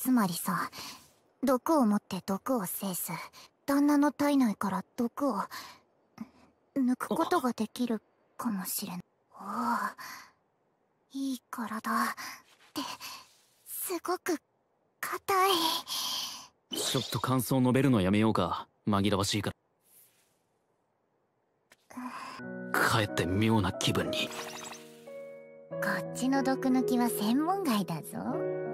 つまりさ毒を持って毒を制す旦那の体内から毒を抜くことができるかもしれん。おおいい体ってすごく硬い。ちょっと感想述べるのやめようか。紛らわしいから。かえって妙な気分にこっちの毒抜きは専門外だぞ。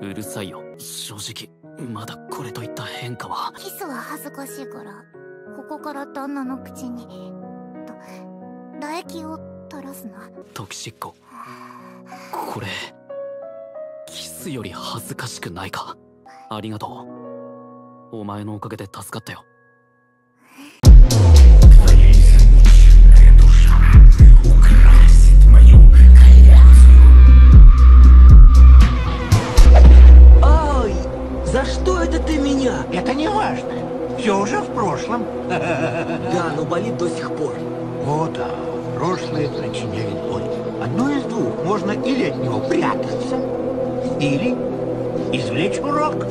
うるさいよ。正直まだこれといった変化は。キスは恥ずかしいからここから旦那の口にと唾液を垂らすな。トキシッコ。これキスより恥ずかしくないか？ありがとう。お前のおかげで助かったよ За что это ты меня? Это не важно. Все уже в прошлом. Да, но болит до сих пор. О да, прошлое причиняет боль. Одно из двух. Можно или от него прятаться, или извлечь урок.